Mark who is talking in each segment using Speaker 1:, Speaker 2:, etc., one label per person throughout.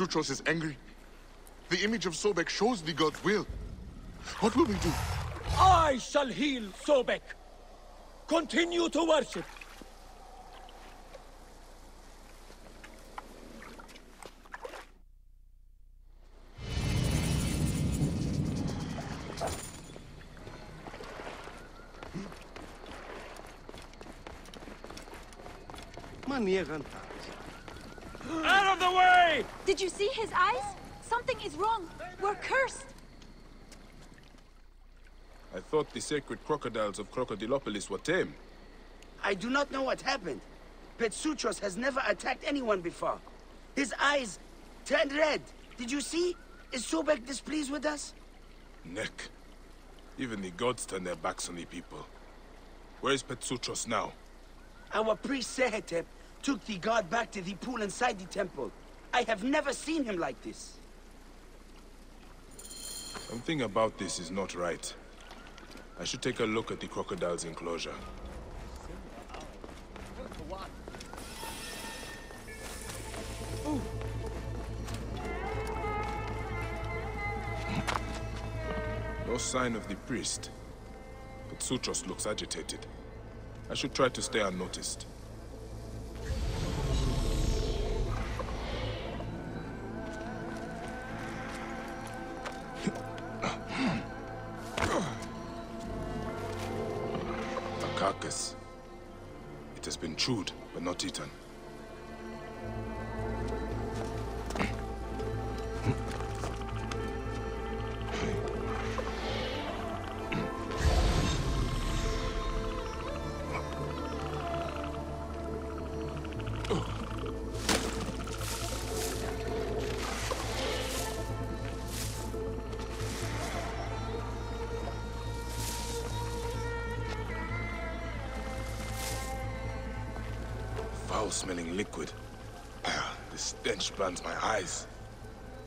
Speaker 1: is sick.
Speaker 2: Petsuchos is angry. The image of Sobek shows the god's will. What will we do?
Speaker 3: I shall heal Sobek. Continue to worship. Out of the way!
Speaker 4: Did you see his eyes? Something is wrong. We're cursed.
Speaker 5: I thought the sacred crocodiles of Crocodilopolis were tame.
Speaker 6: I do not know what happened. Petsuchos has never attacked anyone before. His eyes turned red. Did you see? Is Sobek displeased with us?
Speaker 5: Neck. Even the gods turn their backs on the people. Where is Petsuchos now?
Speaker 6: Our priest Sehetep took the god back to the pool inside the temple. I have never seen him like this.
Speaker 5: Something about this is not right. I should take a look at the crocodile's enclosure. No sign of the priest. Petsuchos looks agitated. I should try to stay unnoticed. Carcass. It has been chewed, but not eaten.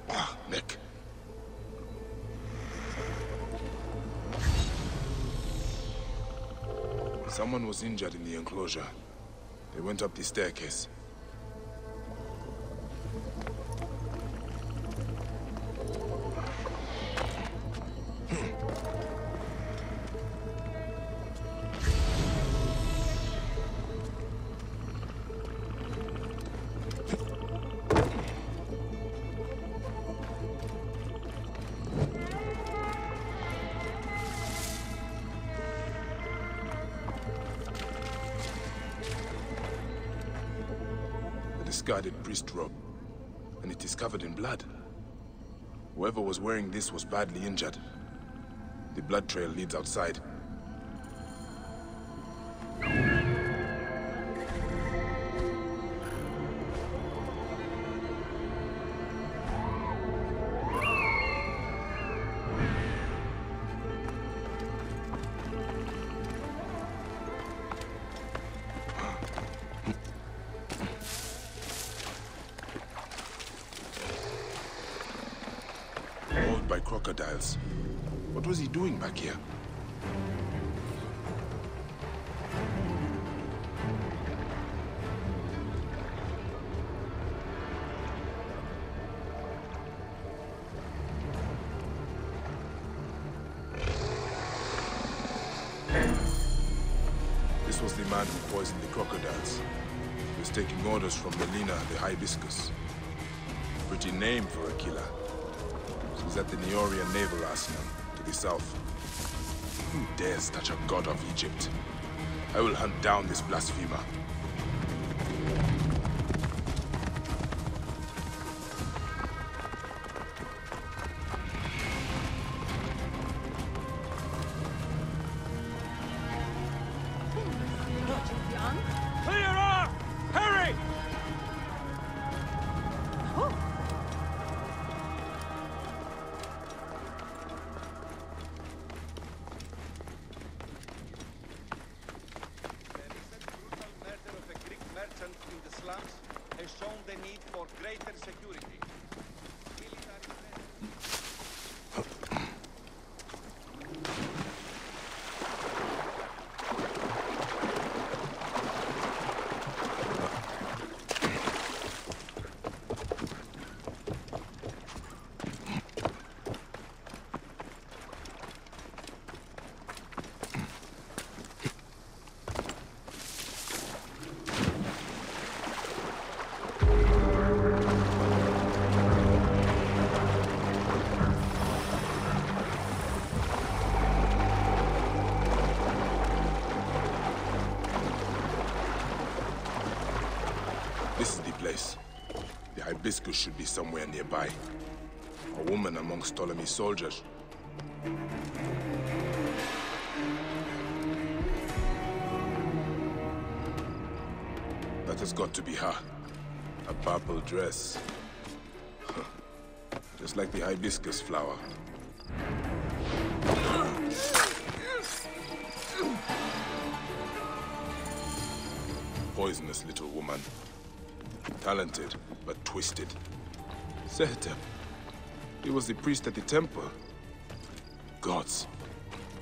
Speaker 5: Ah, neck. Someone was injured in the enclosure. They went up the staircase. Discarded priest robe. And it is covered in blood. Whoever was wearing this was badly injured. The blood trail leads outside. By crocodiles. What was he doing back here? This was the man who poisoned the crocodiles. He was taking orders from Melina the Hibiscus. Pretty name for a killer. She's at the Neorian Naval Arsenal, to the south. Who dares touch a god of Egypt? I will hunt down this blasphemer.
Speaker 3: Clear
Speaker 5: place. The hibiscus should be somewhere nearby. A woman amongst Ptolemy's soldiers. That has got to be her. A purple dress. Just like the hibiscus flower. Poisonous little woman. Talented, but twisted. Sehetep. He was the priest at the temple. Gods.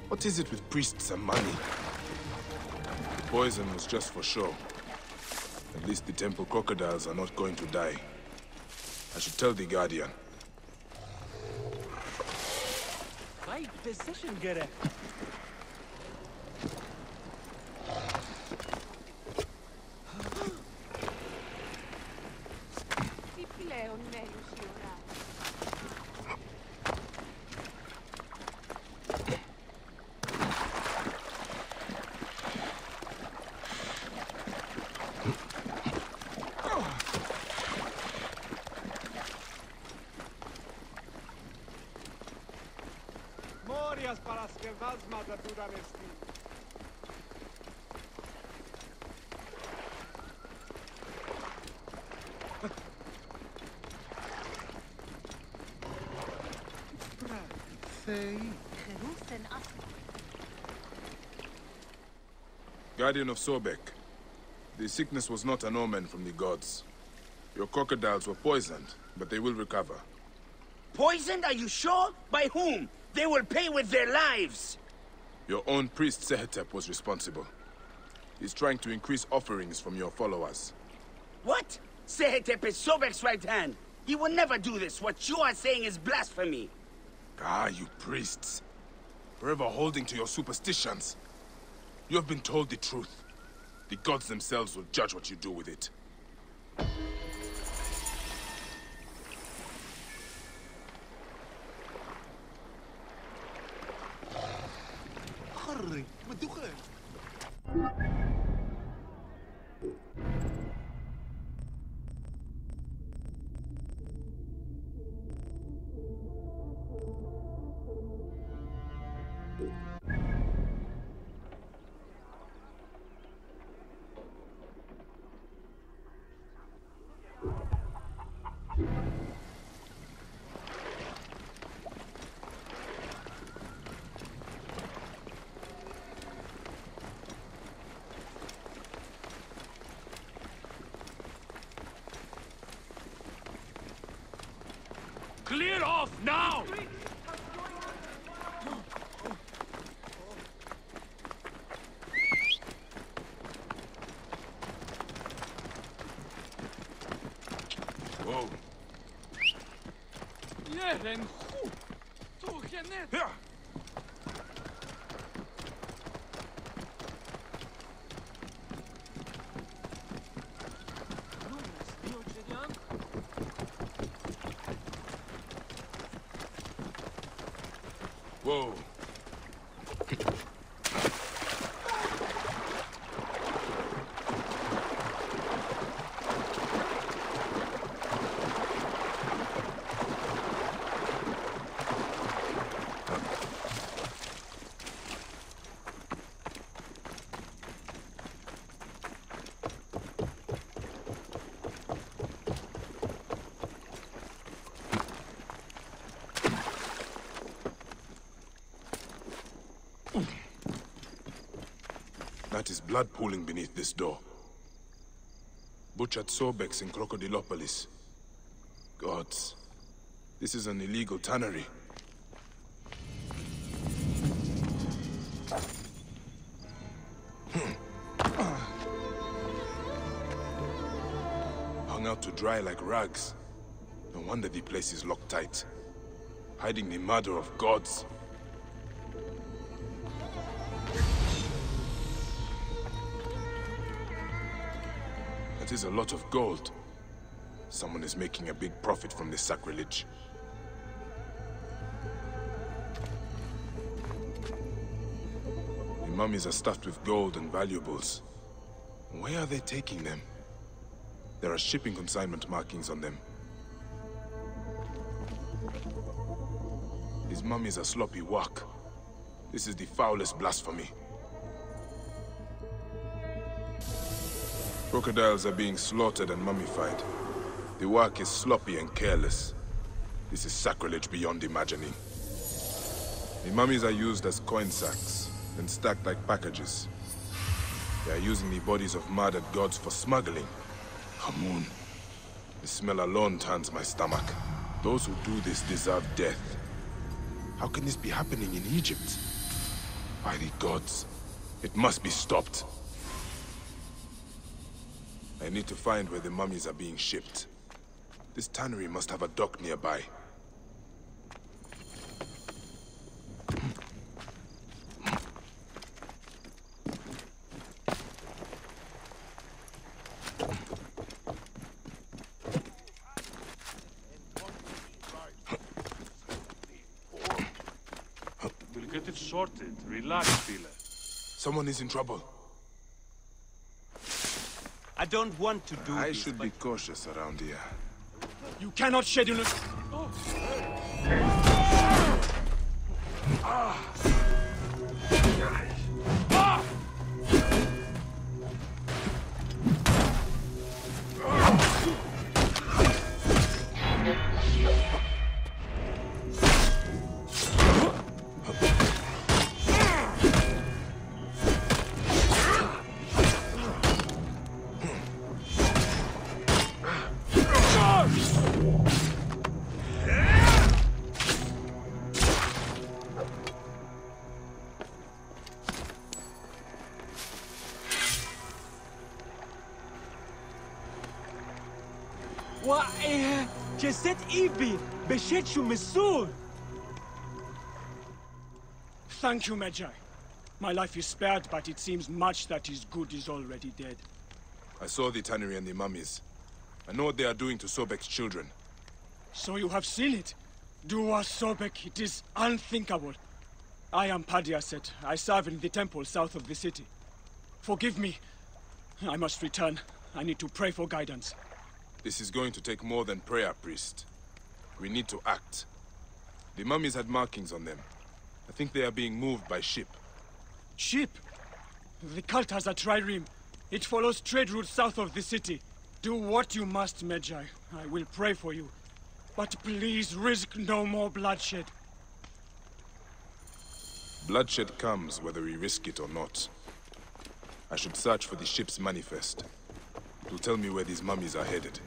Speaker 5: What is it with priests and money? The poison was just for show. At least the temple crocodiles are not going to die. I should tell the Guardian.
Speaker 3: Right decision, Gere.
Speaker 5: Guardian of Sobek. The sickness was not an omen from the gods. Your crocodiles were poisoned, but they will recover.
Speaker 6: Poisoned, are you sure? By whom? They will pay with their lives.
Speaker 5: Your own priest Sehetep was responsible. He's trying to increase offerings from your followers.
Speaker 6: What? Sehetep is Sobek's right hand. He will never do this. What you are saying is blasphemy.
Speaker 5: Ah, you priests. Forever holding to your superstitions. You have been told the truth. The gods themselves will judge what you do with it.
Speaker 3: Clear
Speaker 5: Whoa. That is blood pooling beneath this door. Butchered Sobex in Crocodilopolis. Gods. This is an illegal tannery. Hmm. Hung out to dry like rags. No wonder the place is locked tight. Hiding the murder of gods. That is a lot of gold. Someone is making a big profit from this sacrilege. The mummies are stuffed with gold and valuables. Where are they taking them? There are shipping consignment markings on them. These mummies are sloppy work. This is the foulest blasphemy. Crocodiles are being slaughtered and mummified. The work is sloppy and careless. This is sacrilege beyond imagining. The mummies are used as coin sacks and stacked like packages. They are using the bodies of murdered gods for smuggling. Hamun. The smell alone turns my stomach. Those who do this deserve death. How can this be happening in Egypt? By the gods, it must be stopped. I need to find where the mummies are being shipped. This tannery must have a dock nearby.
Speaker 1: We'll get it sorted. Relax, Fila.
Speaker 5: Someone is in trouble.
Speaker 7: I don't want to do
Speaker 5: I
Speaker 7: this,
Speaker 5: should be cautious around here.
Speaker 3: You cannot schedule it.
Speaker 7: Oh. Ah. לתת Ibi. בשט שהוא
Speaker 3: Thank you, Medjay. My life is spared, but it seems much that is good is already dead.
Speaker 5: I saw the tannery and the mummies. I know what they are doing to Sobek's children.
Speaker 3: So you have seen it? Dua Sobek, it is unthinkable. I am Padiaset. I serve in the temple south of the city. Forgive me. I must return. I need to pray for guidance.
Speaker 5: This is going to take more than prayer, priest. We need to act. The mummies had markings on them. I think they are being moved by ship.
Speaker 3: Ship! The cult has a trireme. It follows trade routes south of the city. Do what you must, Medjay. I will pray for you. But please risk no more bloodshed.
Speaker 5: Bloodshed comes whether we risk it or not. I should search for the ship's manifest. Will tell me where these mummies are headed.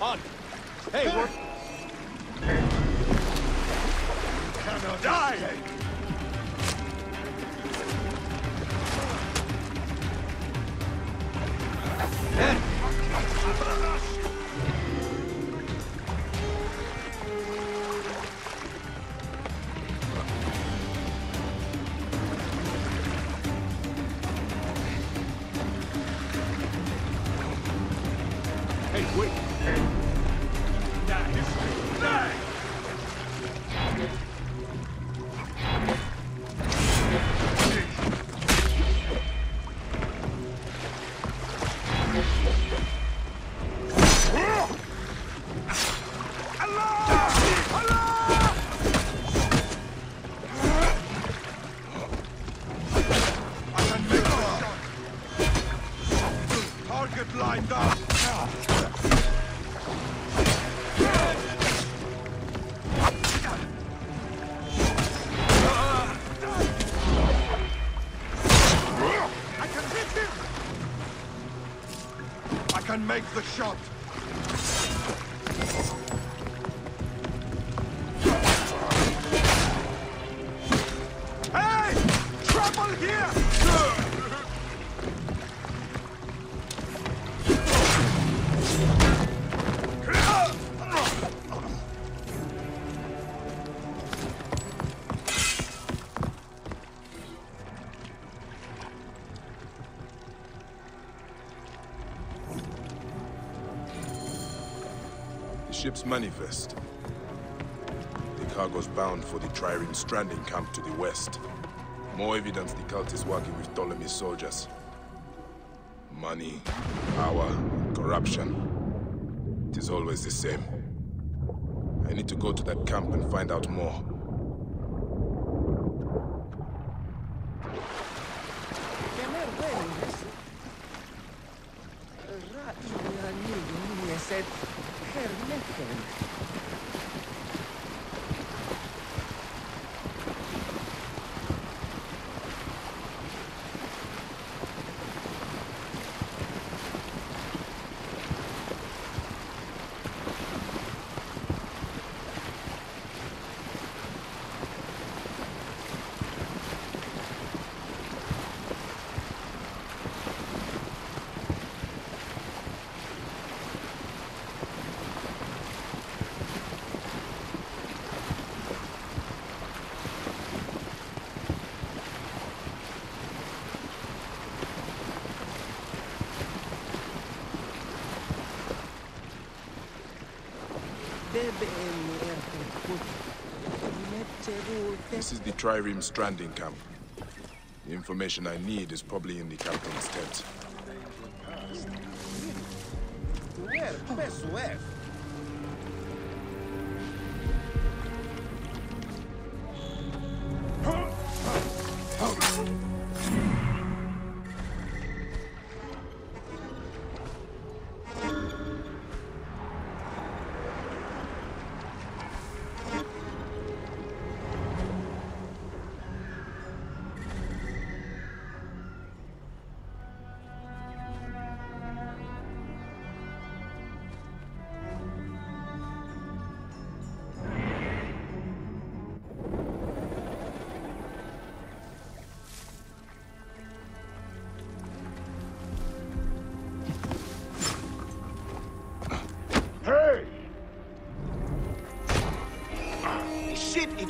Speaker 1: On! Hey, we're... Die! Find them! I can hit him! I can make the shot!
Speaker 5: The ship's manifest. The cargo's bound for the Trireme stranding camp to the west. More evidence the cult is working with Ptolemy's soldiers. Money, power, corruption. It is always the same. I need to go to that camp and find out more. This is the Trireme stranding camp. The information I need is probably in the captain's tent.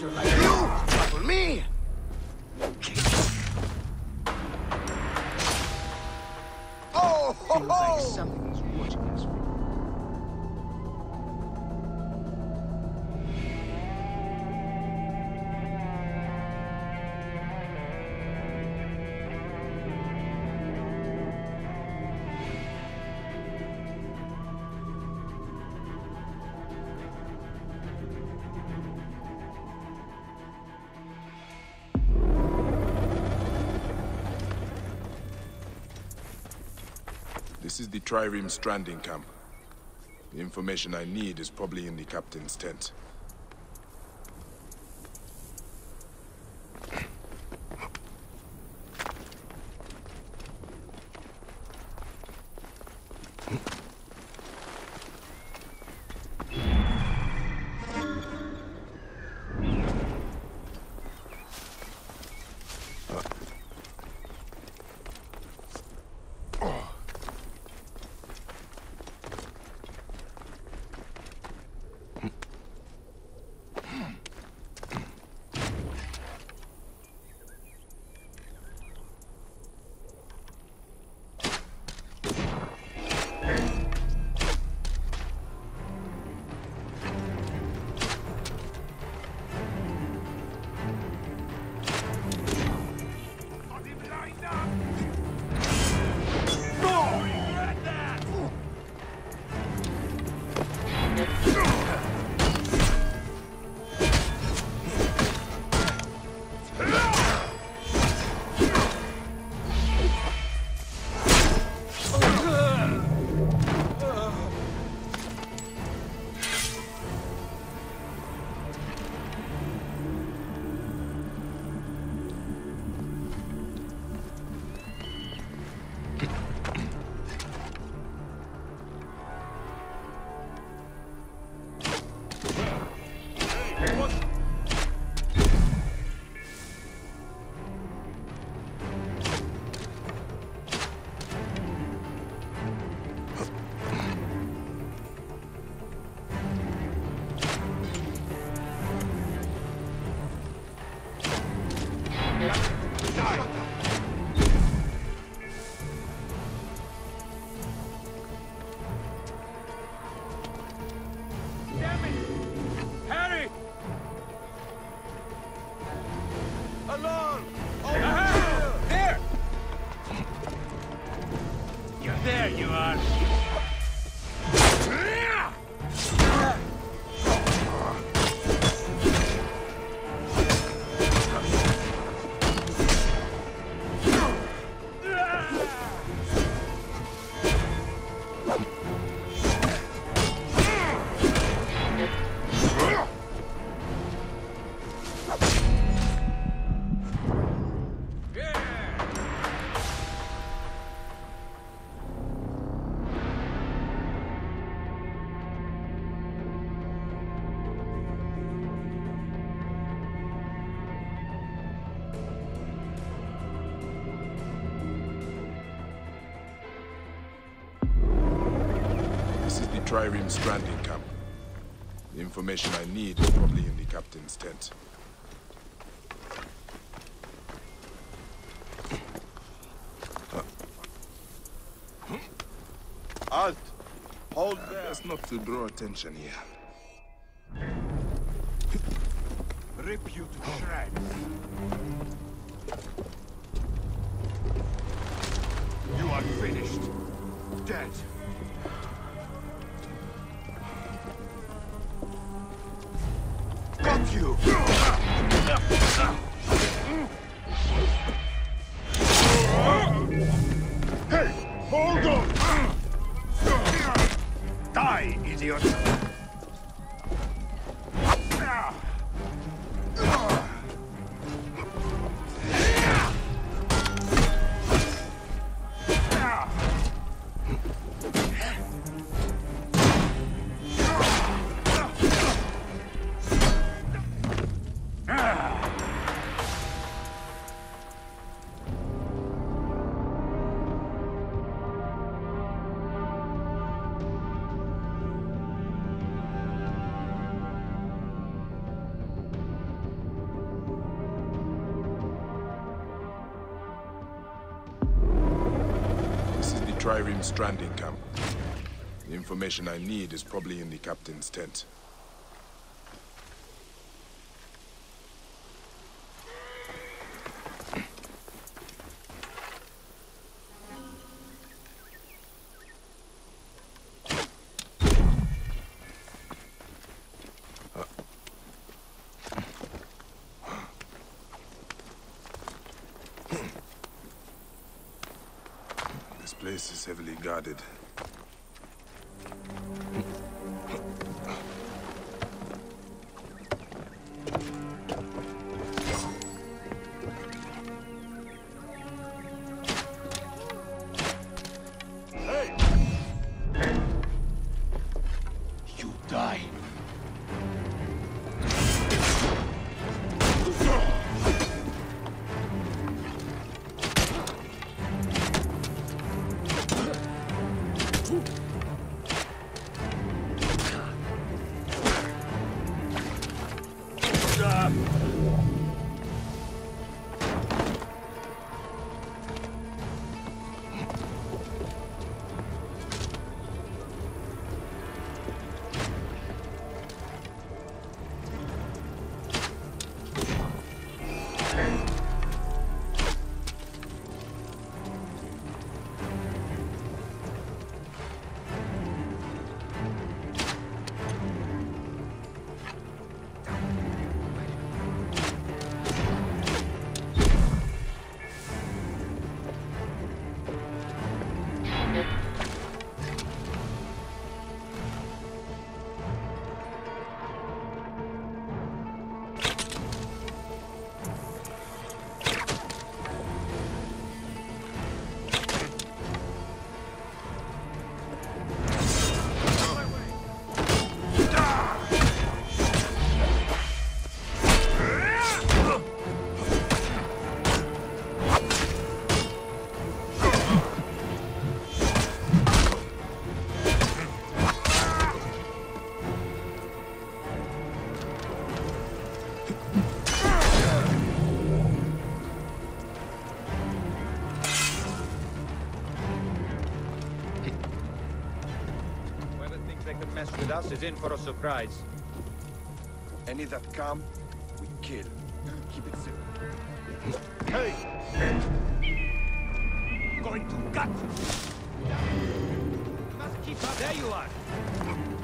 Speaker 6: Like you! Trouble me! Oh, ho,
Speaker 8: Feels like something
Speaker 5: This is the Trireme stranding camp. The information I need is probably in the captain's tent. Trireme stranding camp. The information I need is probably in the captain's tent.
Speaker 9: Halt! Hold uh, there!
Speaker 5: Best not to draw attention here.
Speaker 7: Rip you to shreds.
Speaker 1: You are finished. Dead.
Speaker 5: Trireme stranding camp. The information I need is probably in the captain's tent. This place guarded.
Speaker 1: You die.
Speaker 10: Is in for a surprise.
Speaker 1: Any that come, we kill. Keep it simple.
Speaker 11: Hey!
Speaker 10: Going to gut! Must keep up. There you are!